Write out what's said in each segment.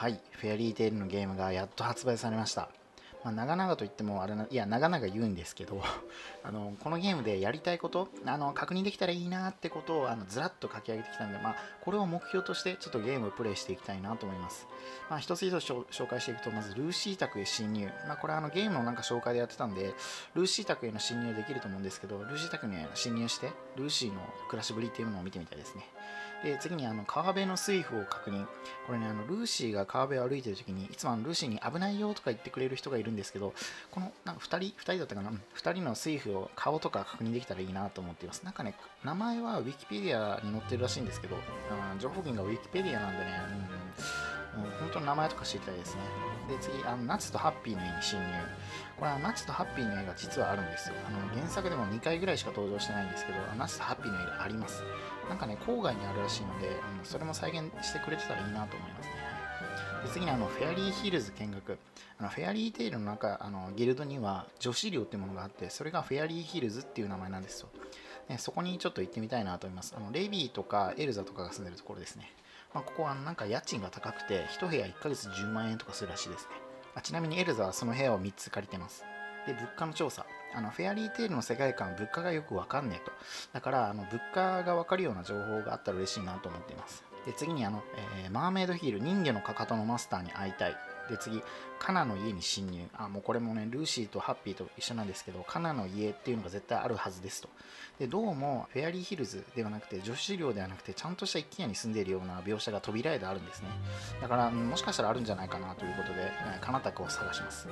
はいフェアリーテイルのゲームがやっと発売されました。まあ、長々と言ってもあれないや長々言うんですけど あのこのゲームでやりたいことあの確認できたらいいなってことをあのずらっと書き上げてきたんで、まあ、これを目標としてちょっとゲームをプレイしていきたいなと思います、まあ、一つ一つ紹介していくとまずルーシー宅へ侵入、まあ、これはあのゲームのなんか紹介でやってたんでルーシー宅への侵入できると思うんですけどルーシー宅に侵入してルーシーの暮らしぶりっていうのを見てみたいですね。で次にあの川辺の水夫を確認。これねあのルーシーが川辺を歩いてる時にいつもあのルーシーに危ないよとか言ってくれる人がいるんですけどこのなんか2人2人だったかな？2人の水夫を顔とか確認できたらいいなと思っています。なんかね名前はウィキペディアに載ってるらしいんですけど情報源がウィキペディアなんでね、うん、うん、本当の名前とか知りたいですね。で次あの夏とハッピーの家に侵入。これは夏とハッピーの絵が実はあるんですよ。あの原作でも2回ぐらいしか登場してないんですけど夏とハッピーの絵があります。なんかね郊外にあるらしいので、うん、それも再現してくれてたらいいなと思いますね。で次にあのフェアリーヒルズ見学。あのフェアリーテイルの中あのギルドには女子寮っていうものがあってそれがフェアリーヒルズっていう名前なんですよ、ね、そこにちょっと行ってみたいなと思います。あのレビーとかエルザとかが住んでるところですね、まあ、ここはなんか家賃が高くて1部屋1ヶ月10万円とかするらしいですね。あちなみにエルザはその部屋を3つ借りてます。で物価の調査。あのフェアリーテールの世界観物価がよくわかんねえと。だからあの物価がわかるような情報があったら嬉しいなと思っています。で次にあの、えー、マーメイドヒール人魚のかかとのマスターに会いたい。で次カナの家に侵入。あもうこれもねルーシーとハッピーと一緒なんですけどカナの家っていうのが絶対あるはずですと。でどうもフェアリーヒルズではなくて女子寮ではなくてちゃんとした一軒家に住んでいるような描写が扉絵であるんですね。だからもしかしたらあるんじゃないかなということで、カナタクを探します。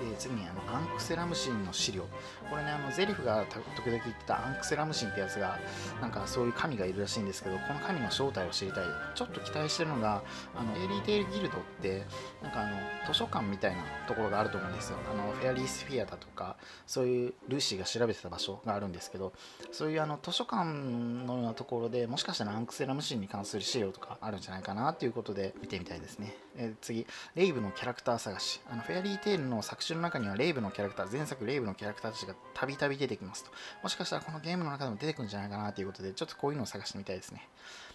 で次にあのアンクセラムシンの資料。これねあのゼリフが時々言ってたアンクセラムシンってやつがなんかそういう神がいるらしいんですけどこの神の正体を知りたい。ちょっと期待してるのがあのエリーテールギルドってなんかあの図書館みたいなところがあると思うんですよ。あのフェアリースフィアだとかそういうルーシーが調べてた場所があるんですけどそういうあの図書館のようなところでもしかしたらアンクセラムシンに関する資料とかあるんじゃないかなということで見てみたいですね、え次。レイブのキャラクター探し。あのフェアリーテールの作中の中にはレイブのキャラクター前作レイブのキャラクターたちがたびたび出てきますともしかしたらこのゲームの中でも出てくるんじゃないかなということでちょっとこういうのを探してみたいですね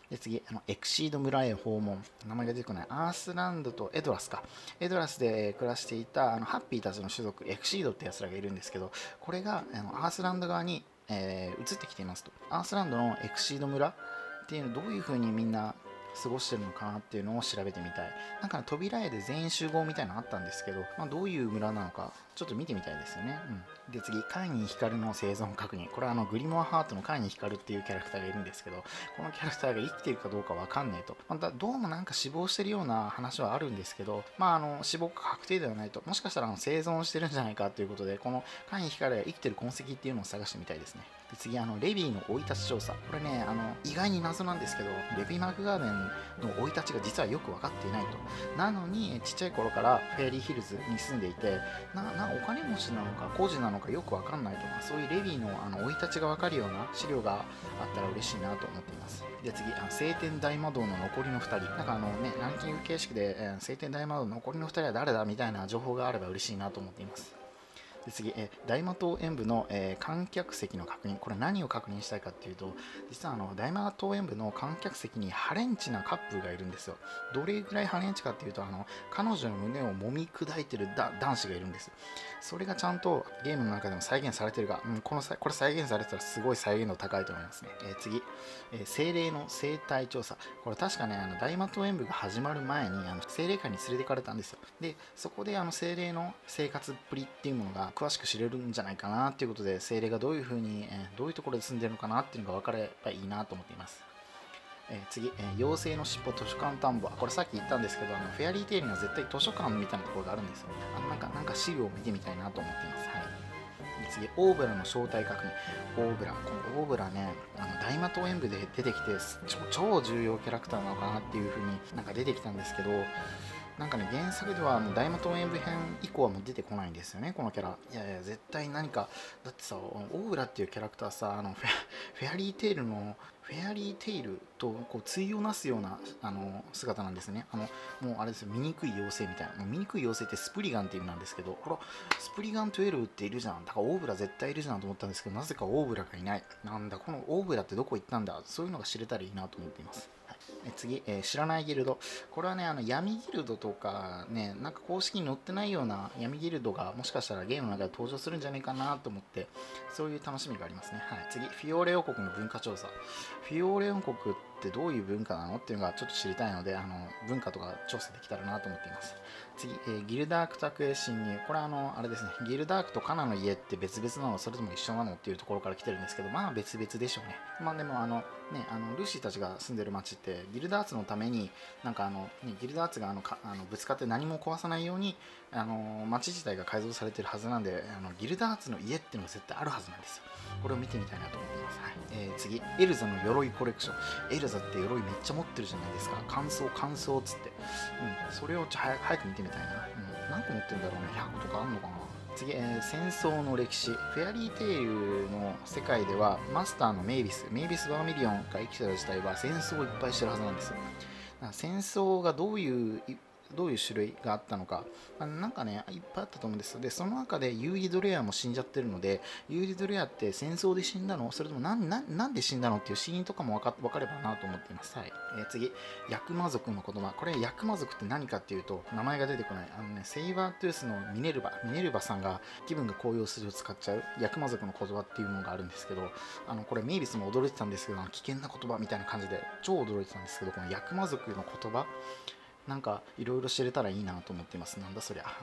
で次、あのエクシード村へ訪問。名前が出てこない。アースランドとエドラスか。エドラスで暮らしていたあのハッピーたちの種族、エクシードってやつらがいるんですけど、これがあのアースランド側に、えー、移ってきていますと。アースランドのエクシード村っていうのどういう風にみんな過ごしてるのかなっていうのを調べてみたい。なんか扉絵で全員集合みたいなのあったんですけど、まあ、どういう村なのかちょっと見てみたいですよね。うん、で次、カイニー光の生存確認。これはあのグリモアハートのカイニー光っていうキャラクターがいるんですけど、このキャラクターが生きているかどうかわかんねえと。またどうもなんか死亡してるような話はあるんですけど、まああの死亡確定ではないと、もしかしたらあの生存してるんじゃないかということで、このカイニー光が生きてる痕跡っていうのを探してみたいですね。で次、あのレビーの生い立ち調査。これね、あの意外に謎なんですけど、レビー・マークガーデンの生い立ちが実はよく分かっていないと。なのに、ちっちゃい頃からフェアリーヒルズに住んでいて、ななお金持ちなのか工事なのかよく分かんないとか、そういうレビーのあの生い立ちが分かるような資料があったら嬉しいなと思っています。で次、あの晴天大魔道の残りの2人。なんかあのね、ランキング形式で、えー、晴天大魔道の残りの2人は誰だみたいな情報があれば嬉しいなと思っています。で次、え大和党演舞の、え、観客席の確認、これ何を確認したいかっていうと、実はあの大和党演舞の観客席にハレンチなカップルがいるんですよ。どれぐらいハレンチかっていうと、あの彼女の胸を揉み砕いてる男子がいるんです。それがちゃんとゲームの中でも再現されてるが、うん、このこれ再現されてたらすごい再現度高いと思いますね。え、次、え、精霊の生態調査。これ確かね、あの大和演舞が始まる前にあの精霊館に連れてかれたんですよ。で、そこであの精霊の生活っぷりっていうものが詳しく知れるんじゃないかなっていうことで精霊がどういうふうに、えどういうところで住んでるのかなっていうのが分かればいいなと思っています。え、次、え、妖精の尻尾図書館田んぼこれさっき言ったんですけどあのフェアリーテイルには絶対図書館みたいなところがあるんですよあのなんかなんか資料を見てみたいなと思っています。はい。次オーブラの正体確認オーブラ。このオーブラねあの大魔党演舞で出てきて超重要キャラクターなのかなっていう風になんか出てきたんですけどなんかね原作ではもう大魔党演舞編以降はもう出てこないんですよねこのキャラ。いやいや絶対何かだってさオーブラっていうキャラクターさあのフェアリーテイルのフェアリーテイルとこう対をなすようなあの姿なんですね。あのもうあれですよ醜い妖精みたいな。醜い妖精ってスプリガンっていうなんですけどほらスプリガン12っているじゃん。だからオーブラ絶対いるじゃんと思ったんですけどなぜかオーブラがいない。なんだこのオーブラってどこ行ったんだ。そういうのが知れたらいいなと思っています、次、えー、知らないギルド。これはね、あの闇ギルドとかね、なんか公式に載ってないような闇ギルドがもしかしたらゲームの中で登場するんじゃないかなと思って、そういう楽しみがありますね。はい、次、フィオーレ王国の文化調査。フィオーレ王国ってどういう文化なのっていうのがちょっと知りたいので、あの文化とか調査できたらなと思っています。次、えー、ギルダーク宅へ侵入。これはあの、あれですね、ギルダークとカナの家って別々なの、それとも一緒なのっていうところから来てるんですけど、まあ別々でしょうね。まあでもあの、ね、あのルーシーたちが住んでる町ってギルダーツのためになんかあの、ね、ギルダーツがあのあのぶつかって何も壊さないようにあの町自体が改造されてるはずなんであのギルダーツの家っていうのが絶対あるはずなんですよこれを見てみたいなと思っています、はいえー、次エルザの鎧コレクションエルザって鎧めっちゃ持ってるじゃないですか乾燥乾燥っつって、うん、それをちょ早早く見てみたいな、うん、何個持ってるんだろうね。100とかあんのかな。次、えー、戦争の歴史。フェアリーテイルの世界ではマスターのメイビス。メイビス・バーミリオンが生きてた時代は戦争をいっぱいしてるはずなんですよ。戦争がどういうどういう種類があったのか、あなんかね、いっぱいあったと思うんです。で、その中でユーリ・ドレアも死んじゃってるので、ユーリ・ドレアって戦争で死んだの？それともなんで死んだのっていう死因とかも分か分かればなと思っています。はい。えー、次、ヤクマ族の言葉。これ、ヤクマ族って何かっていうと、名前が出てこない。あのね、セイバートゥースのミネルバ、ミネルバさんが気分が高揚するを使っちゃうヤクマ族の言葉っていうのがあるんですけど、あのこれ、メイビスも驚いてたんですけど、危険な言葉みたいな感じで超驚いてたんですけど、このヤクマ族の言葉、なんかいろいろ知れたらいいなと思っています。なんだそりゃ。はい。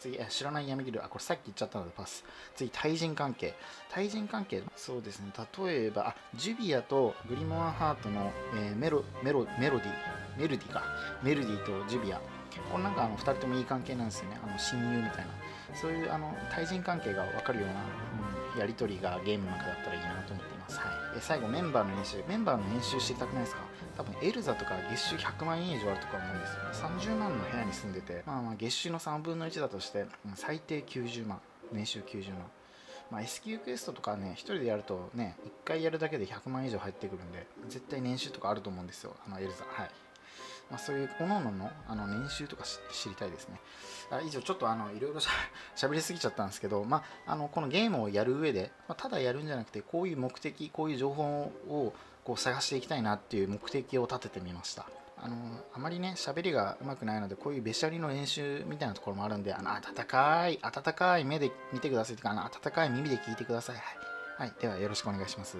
次、知らない闇ギル。あ、これさっき言っちゃったのでパス。次、対人関係。対人関係、そうですね。例えば、あ、ジュビアとグリモアハートの、えー、メロ、メロ、メロディ、メルディか。メルディとジュビア。これなんかあの2人ともいい関係なんですよね。あの親友みたいな。そういうあの対人関係が分かるような、うん、やり取りがゲームの中だったらいいなと思ってえ。最後、メンバーの練習。メンバーの練習知りたくないですか？多分エルザとか月収100万円以上あるとか思うんですよね。30万の部屋に住んでて、まあ、まあ月収の3分の1だとして、最低90万。年収90万。まあ、SQ クエストとかね、1人でやるとね、1回やるだけで100万以上入ってくるんで、絶対年収とかあると思うんですよ、あのエルザ。はい。まあ、そういう各々のあの年収とか知りたいですね。あ以上、ちょっとあのいろいろしゃ べりすぎちゃったんですけど、まあ、あのこのゲームをやる上で、まあ、ただやるんじゃなくて、こういう目的、こういう情報をこう探していきたいなっていう目的を立ててみました。あのあまりね、喋りがうまくないので、こういうべしゃりの練習みたいなところもあるんで、あの温かい、温かい目で見てくださいとか、あの温かい耳で聞いてください。はい、はい、ではよろしくお願いします。